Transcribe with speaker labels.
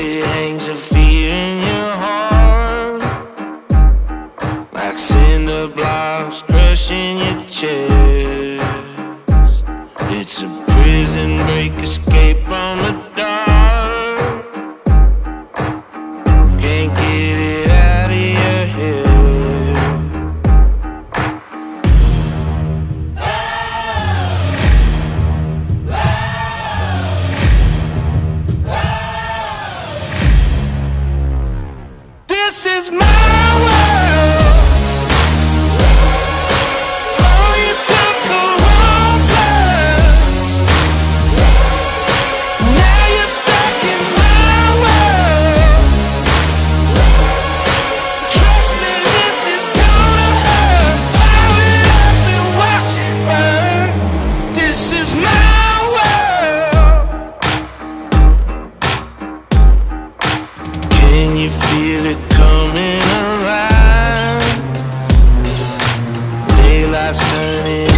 Speaker 1: it hangs a fear in your heart. Like cinder blocks crushing your chest. It's a prison break, escape from a This is my world. Oh, you took wrong turn. Now you're stuck in my world. Trust me, this is gonna hurt. Burn. This is my. Can you feel it alive? Turning